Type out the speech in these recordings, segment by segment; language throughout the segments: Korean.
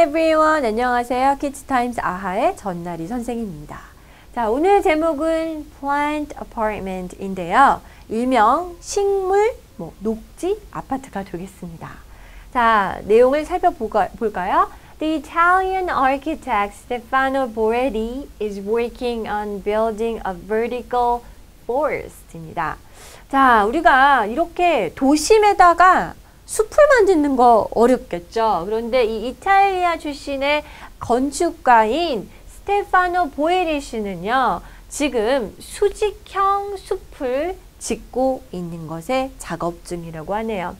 everyone. 안녕하세요. Kids Times 아하의 전나리 선생님입니다. 자, 오늘 제목은 Plant Apartment인데요. 일명 식물, 뭐, 녹지 아파트가 되겠습니다. 자, 내용을 살펴볼까요? The Italian architect Stefano Boretti is working on building a vertical forest입니다. 자, 우리가 이렇게 도심에다가 숲을 만드는 거 어렵겠죠. 그런데 이 이탈리아 출신의 건축가인 스테파노 보에리 씨는요, 지금 수직형 숲을 짓고 있는 것에 작업 중이라고 하네요.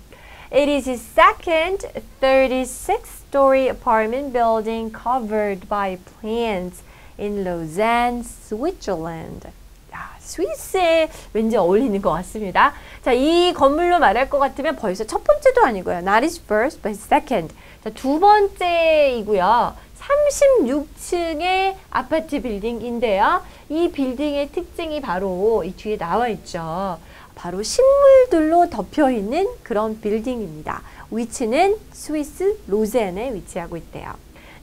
It is his second 36-story apartment building covered by plants in Lausanne, Switzerland. 야, 스위스에 왠지 어울리는 것 같습니다. 자, 이 건물로 말할 것 같으면 벌써 첫 번째도 아니고요. Not his first, but his second. 자, 두 번째이고요. 36층의 아파트 빌딩인데요. 이 빌딩의 특징이 바로 이 뒤에 나와 있죠. 바로 식물들로 덮여 있는 그런 빌딩입니다. 위치는 스위스 로젠에 위치하고 있대요.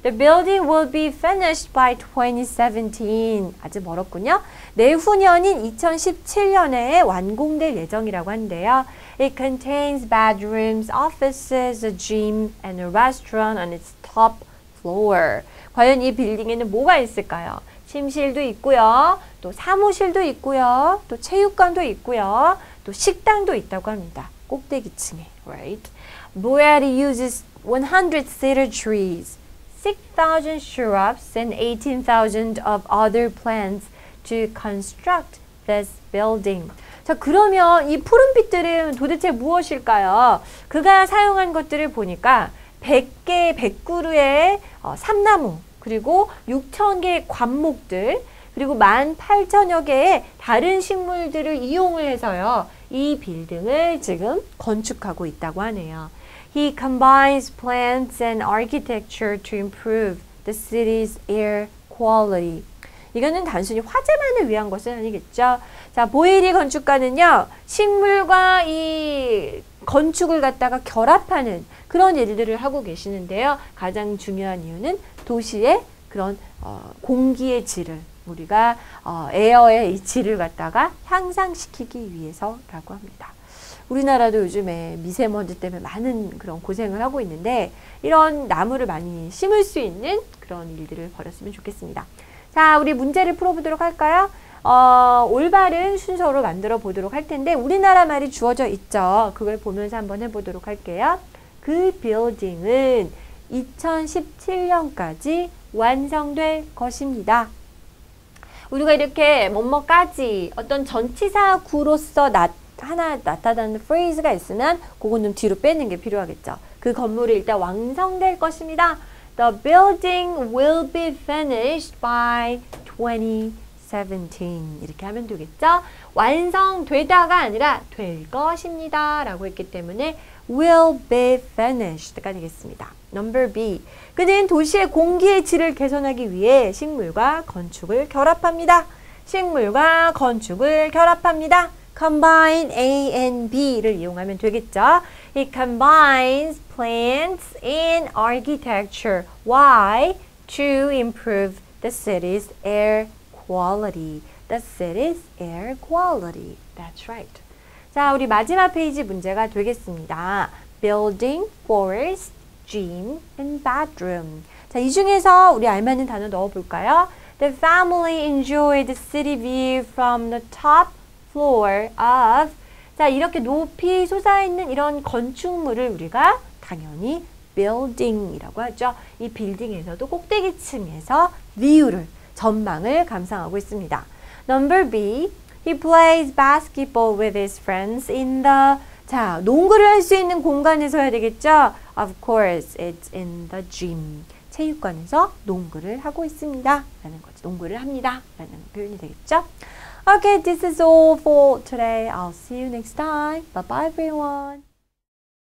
The building will be finished by 2017. 아주 멀었군요. 내후년인 2017년에 완공될 예정이라고 한데요. It contains bedrooms, offices, a gym, and a restaurant on its top floor. 과연 이 빌딩에는 뭐가 있을까요? 침실도 있고요. 또 사무실도 있고요. 또 체육관도 있고요. 또 식당도 있다고 합니다. 꼭대기층에, right? Boyari uses 100 cedar trees, 6,000 shrubs, and 18,000 of other plants to construct this building. 자, 그러면 이 푸른빛들은 도대체 무엇일까요? 그가 사용한 것들을 보니까 100개, 100그루의 어, 삼나무, 그리고 6,000개의 관목들, 그리고 18,000여 개의 다른 식물들을 이용을 해서요. 이 빌딩을 지금 건축하고 있다고 하네요. He combines plants and architecture to improve the city's air quality. 이거는 단순히 화재만을 위한 것은 아니겠죠. 자, 보일이 건축가는요, 식물과 이 건축을 갖다가 결합하는 그런 일들을 하고 계시는데요. 가장 중요한 이유는 도시의 그런 어, 공기의 질을 우리가 어, 에어의 이 질을 갖다가 향상시키기 위해서라고 합니다. 우리나라도 요즘에 미세먼지 때문에 많은 그런 고생을 하고 있는데 이런 나무를 많이 심을 수 있는 그런 일들을 벌였으면 좋겠습니다. 자, 우리 문제를 풀어보도록 할까요? 어, 올바른 순서로 만들어 보도록 할 텐데 우리나라 말이 주어져 있죠. 그걸 보면서 한번 해보도록 할게요. 그 빌딩은 2017년까지 완성될 것입니다. 우리가 이렇게 뭐뭐까지 어떤 전치사 구로서 나, 하나 나타나는 프레이즈가 있으면 그건 좀 뒤로 빼는 게 필요하겠죠. 그 건물이 일단 완성될 것입니다. The building will be finished by 2017 이렇게 하면 되겠죠. 완성되다가 아니라 될 것입니다. 라고 했기 때문에 will be finished가 되겠습니다. Number B. 그는 도시의 공기의 질을 개선하기 위해 식물과 건축을 결합합니다. 식물과 건축을 결합합니다. combine A and B를 이용하면 되겠죠. It combines plants and architecture. Why? To improve the city's air quality. The city's air quality. That's right. 자, 우리 마지막 페이지 문제가 되겠습니다. Building, forest, gym, and bedroom. 자, 이 중에서 우리 알맞는 단어 넣어볼까요? The family enjoyed the city view from the top floor of 자, 이렇게 높이 솟아있는 이런 건축물을 우리가 당연히 building이라고 하죠. 이 빌딩에서도 꼭대기층에서 view를, 전망을 감상하고 있습니다. Number B, he plays basketball with his friends in the 자, 농구를 할 수 있는 공간에서 해야 되겠죠? Of course, it's in the gym. 체육관에서 농구를 하고 있습니다. 라는 거죠. 농구를 합니다. 라는 표현이 되겠죠? Okay, this is all for today. I'll see you next time. Bye bye, everyone.